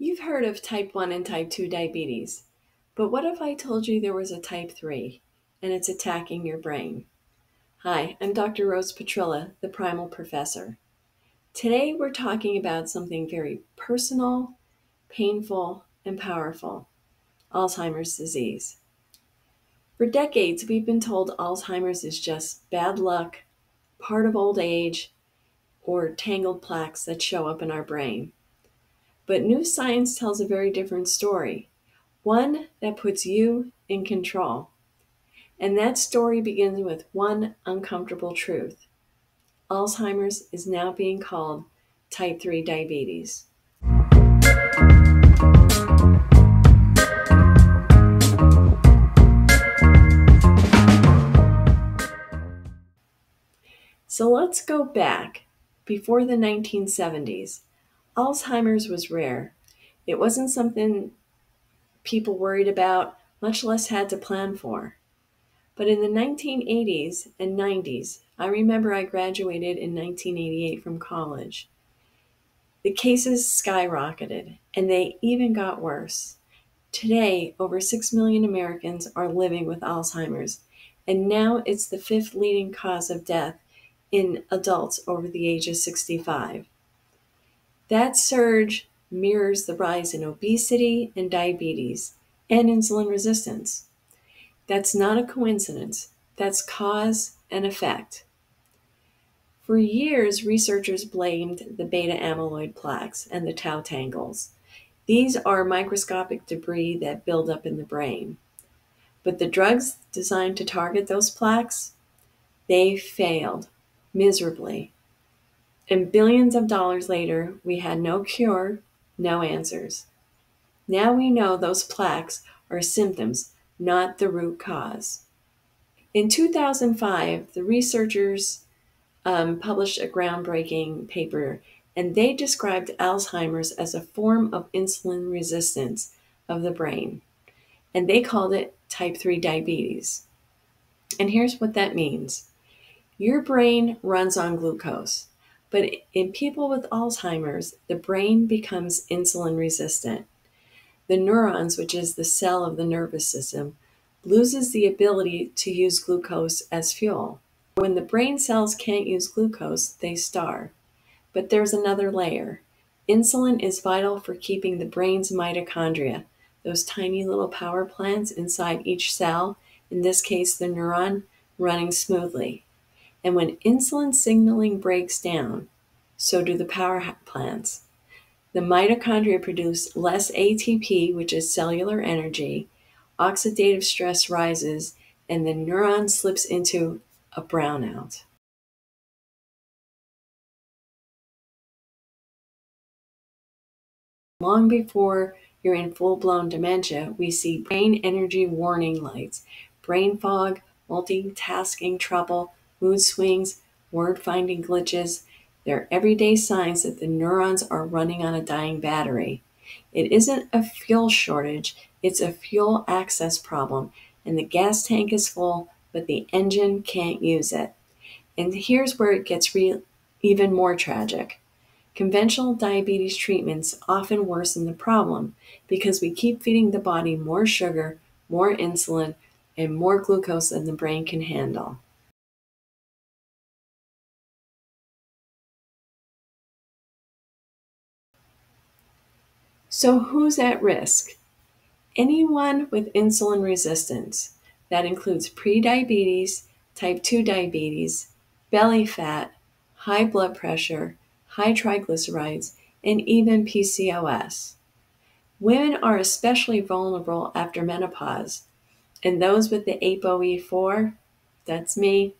You've heard of type 1 and type 2 diabetes, but what if I told you there was a type 3 and it's attacking your brain? Hi, I'm Dr. Rose Petrilla, the Primal Professor. Today we're talking about something very personal, painful, and powerful Alzheimer's disease. For decades, we've been told Alzheimer's is just bad luck, part of old age, or tangled plaques that show up in our brain. But new science tells a very different story, one that puts you in control. And that story begins with one uncomfortable truth Alzheimer's is now being called type 3 diabetes. So let's go back before the 1970s. Alzheimer's was rare. It wasn't something people worried about, much less had to plan for. But in the 1980s and 90s, I remember I graduated in 1988 from college. The cases skyrocketed, and they even got worse. Today, over 6 million Americans are living with Alzheimer's, and now it's the fifth leading cause of death in adults over the age of 65. That surge mirrors the rise in obesity and diabetes and insulin resistance. That's not a coincidence, that's cause and effect. For years, researchers blamed the beta amyloid plaques and the tau tangles. These are microscopic debris that build up in the brain. But the drugs designed to target those plaques, they failed miserably. And billions of dollars later, we had no cure, no answers. Now we know those plaques are symptoms, not the root cause. In 2005, the researchers um, published a groundbreaking paper and they described Alzheimer's as a form of insulin resistance of the brain. And they called it type 3 diabetes. And here's what that means your brain runs on glucose, but in people with Alzheimer's, the brain becomes insulin resistant. The neurons, which is the cell of the nervous system, loses the ability to use glucose as fuel. When the brain cells can't use glucose, they starve. But there's another layer. Insulin is vital for keeping the brain's mitochondria, those tiny little power plants inside each cell, in this case the neuron, running smoothly. And when insulin signaling breaks down, so do the power plants. The mitochondria produce less ATP, which is cellular energy, oxidative stress rises, and the neuron slips into a brownout. Long before you're in full blown dementia, we see brain energy warning lights, brain fog, multitasking trouble, mood swings, word finding glitches. They're everyday signs that the neurons are running on a dying battery. It isn't a fuel shortage, it's a fuel access problem, and the gas tank is full, but the engine can't use it. And here's where it gets re- even more tragic. Conventional diabetes treatments often worsen the problem because we keep feeding the body more sugar, more insulin, and more glucose than the brain can handle. So, who's at risk? Anyone with insulin resistance. That includes prediabetes, type 2 diabetes, belly fat, high blood pressure, high triglycerides, and even PCOS. Women are especially vulnerable after menopause, and those with the ApoE4, that's me,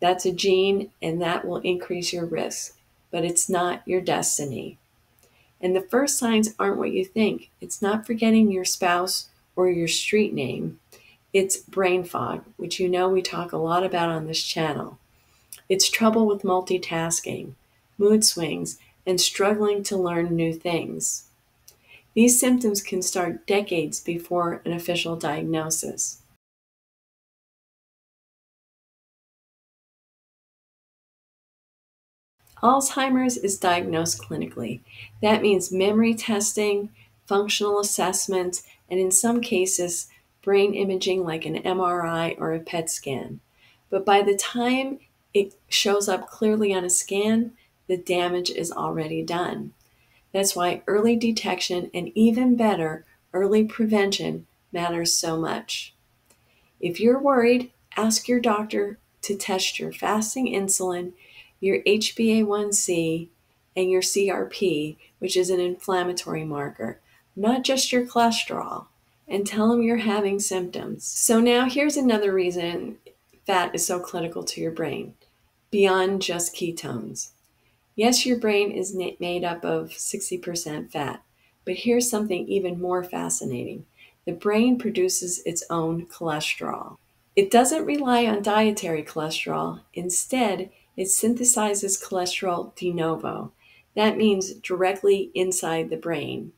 that's a gene, and that will increase your risk, but it's not your destiny. And the first signs aren't what you think. It's not forgetting your spouse or your street name. It's brain fog, which you know we talk a lot about on this channel. It's trouble with multitasking, mood swings, and struggling to learn new things. These symptoms can start decades before an official diagnosis. Alzheimer's is diagnosed clinically. That means memory testing, functional assessments, and in some cases, brain imaging like an MRI or a PET scan. But by the time it shows up clearly on a scan, the damage is already done. That's why early detection and even better, early prevention matters so much. If you're worried, ask your doctor to test your fasting insulin, your HbA1c, and your CRP, which is an inflammatory marker, not just your cholesterol, and tell them you're having symptoms. So, now here's another reason fat is so critical to your brain beyond just ketones. Yes, your brain is made up of 60% fat, but here's something even more fascinating the brain produces its own cholesterol. It doesn't rely on dietary cholesterol, instead, it synthesizes cholesterol de novo. That means directly inside the brain,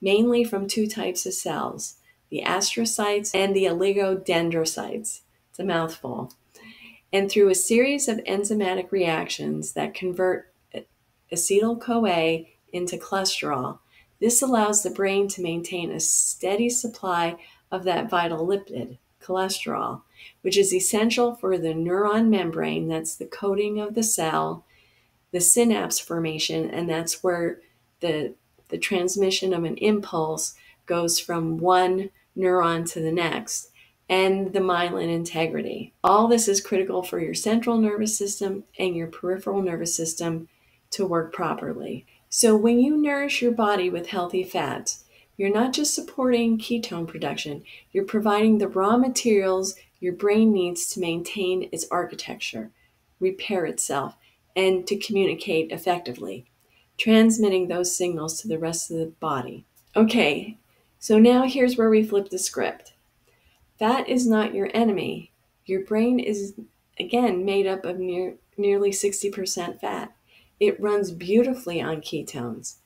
mainly from two types of cells the astrocytes and the oligodendrocytes. It's a mouthful. And through a series of enzymatic reactions that convert acetyl CoA into cholesterol, this allows the brain to maintain a steady supply of that vital lipid, cholesterol, which is essential for the neuron membrane, that's the coating of the cell, the synapse formation, and that's where the, the transmission of an impulse goes from one neuron to the next, and the myelin integrity. All this is critical for your central nervous system and your peripheral nervous system to work properly. So, when you nourish your body with healthy fats, you're not just supporting ketone production, you're providing the raw materials your brain needs to maintain its architecture, repair itself, and to communicate effectively, transmitting those signals to the rest of the body. Okay, so now here's where we flip the script. Fat is not your enemy. Your brain is, again, made up of near, nearly 60% fat. It runs beautifully on ketones.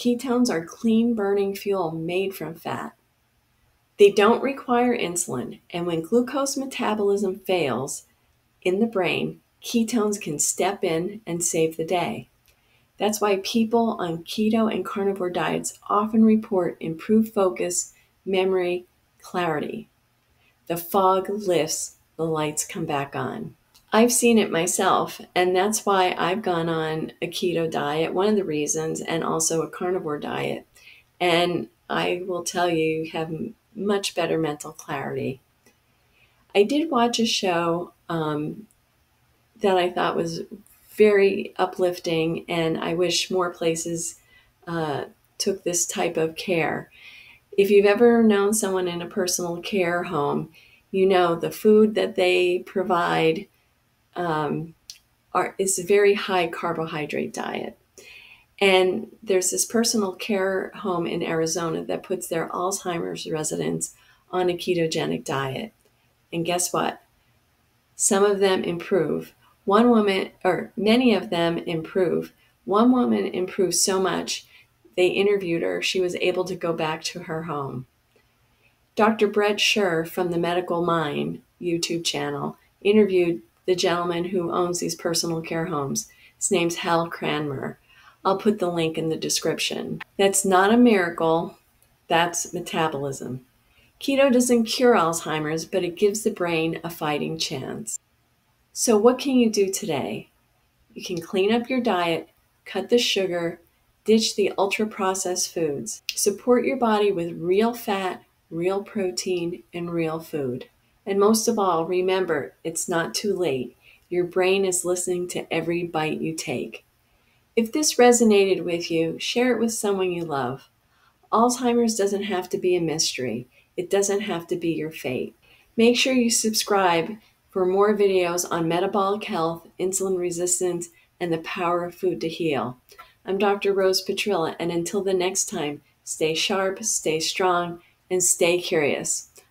Ketones are clean burning fuel made from fat. They don't require insulin, and when glucose metabolism fails in the brain, ketones can step in and save the day. That's why people on keto and carnivore diets often report improved focus, memory, clarity. The fog lifts, the lights come back on. I've seen it myself, and that's why I've gone on a keto diet, one of the reasons, and also a carnivore diet. And I will tell you, you have much better mental clarity. I did watch a show um, that I thought was very uplifting, and I wish more places uh, took this type of care. If you've ever known someone in a personal care home, you know the food that they provide um, are, is a very high carbohydrate diet. And there's this personal care home in Arizona that puts their Alzheimer's residents on a ketogenic diet. And guess what? Some of them improve. One woman, or many of them improve. One woman improved so much, they interviewed her, she was able to go back to her home. Dr. Bret Scher from the Medical Mind YouTube channel interviewed the gentleman who owns these personal care homes. His name's Hal Cranmer. I'll put the link in the description. That's not a miracle, that's metabolism. Keto doesn't cure Alzheimer's, but it gives the brain a fighting chance. So, what can you do today? You can clean up your diet, cut the sugar, ditch the ultra processed foods, support your body with real fat, real protein, and real food. And most of all, remember it's not too late. Your brain is listening to every bite you take. If this resonated with you, share it with someone you love. Alzheimer's doesn't have to be a mystery, it doesn't have to be your fate. Make sure you subscribe for more videos on metabolic health, insulin resistance, and the power of food to heal. I'm Dr. Rose Petrilla, and until the next time, stay sharp, stay strong, and stay curious.